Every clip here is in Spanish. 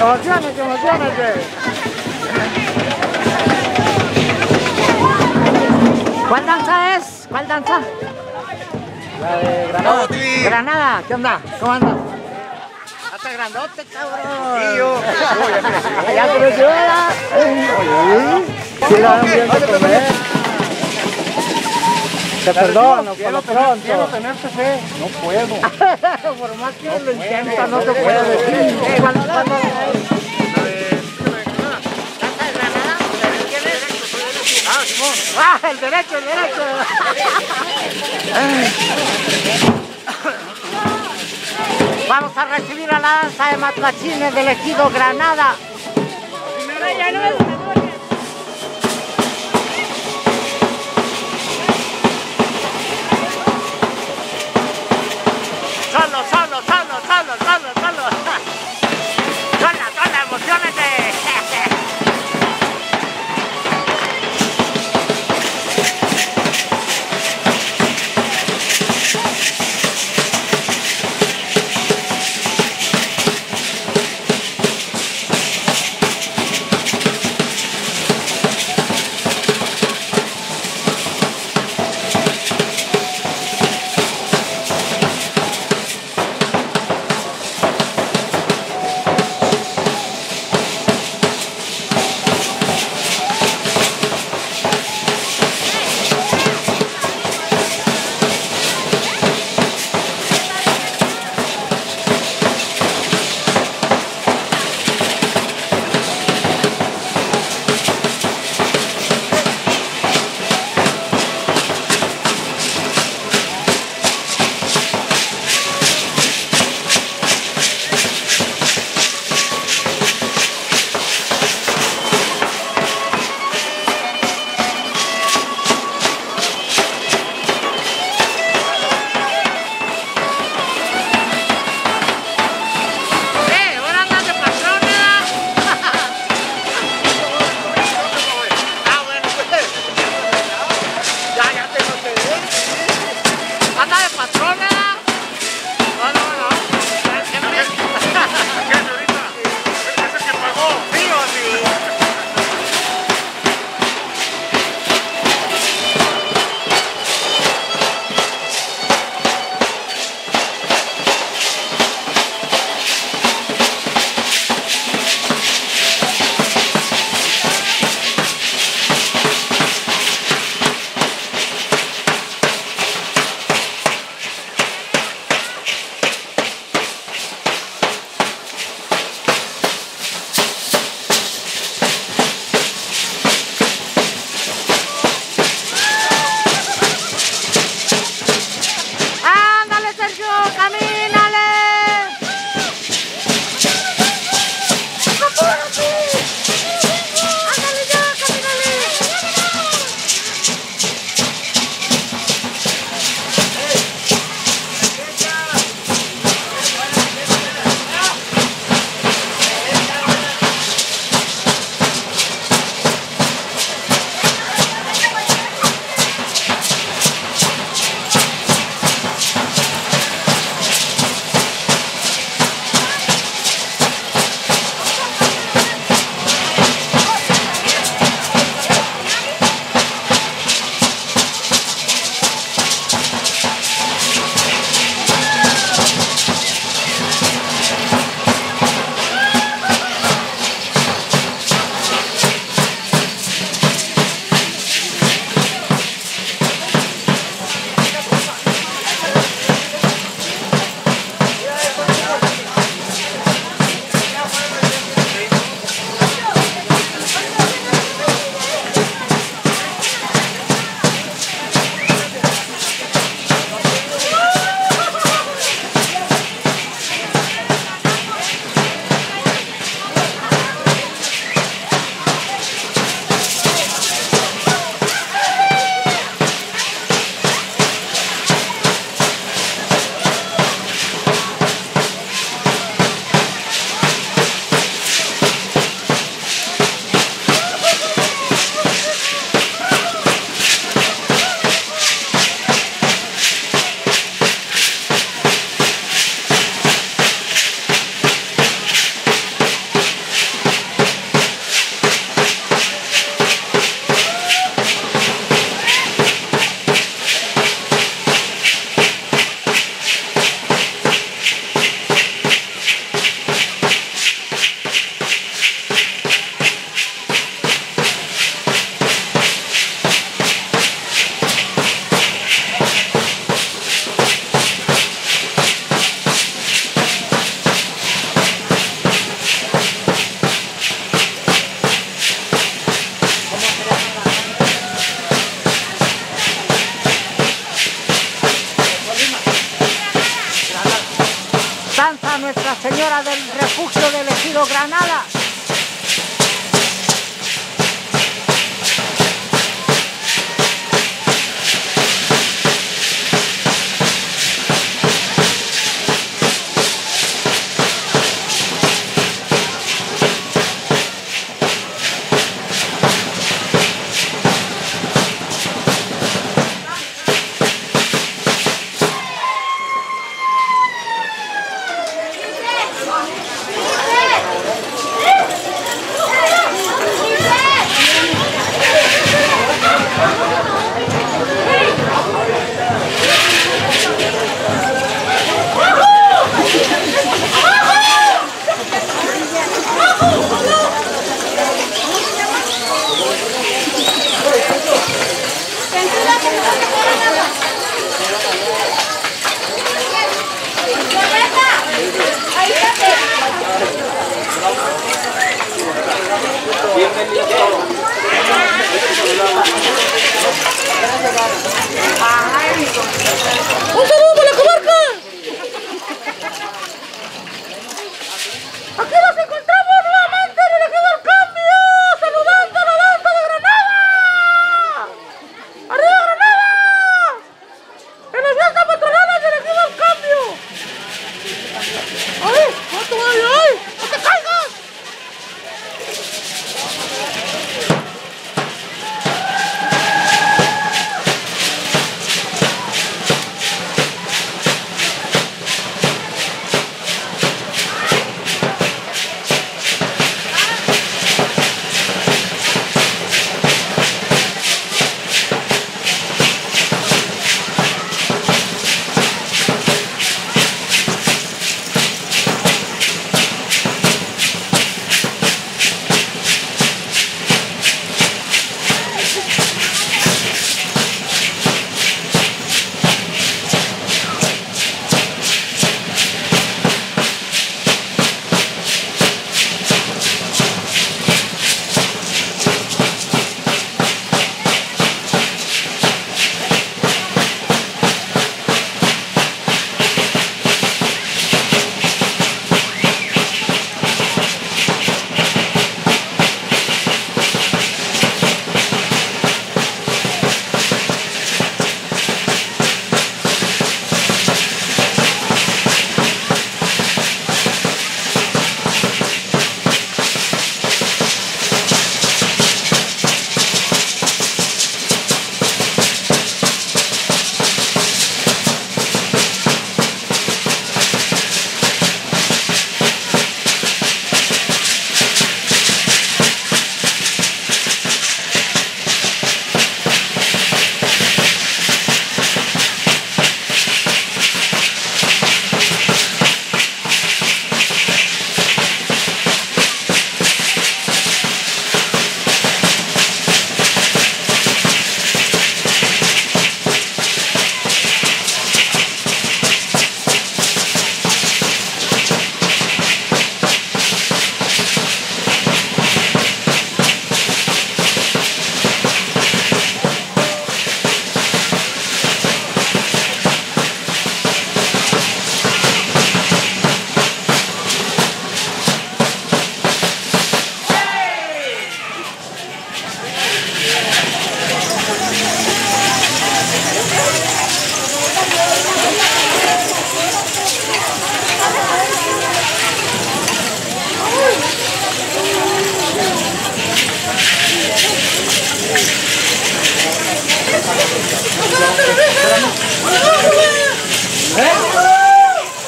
emociones, emociones. ¿Cuál danza es? ¿Cuál danza? La de Granada. Granada, ¿qué onda? ¿Cómo andas? Hasta grandote, cabrón. Sí, yo. Ya creció, ¿verdad? Sí, la dan bien de comer. Te perdono por lo pronto. Quiero tenerte fe. No puedo. Por más que lo intenta, no se puede. ¿Cuándo? ¿Cuándo? ¿Danza de Granada? ¿Quién es? Simón. Ah, el derecho, el derecho. Vamos a recibir a la danza de matlachines del ejido Granada. Ejido Granada. ¡Un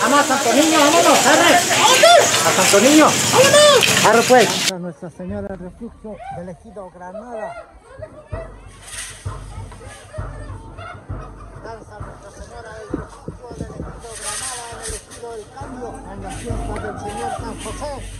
Vamos a Santo Niño, vámonos, arre. A Santo Niño. ¡Vámonos! Arre pues. A Nuestra Señora del Refugio del Ejido Granada. Danza Nuestra Señora del Refugio del Ejido Granada en el Ejido del Cambio en la fiesta del Señor San José.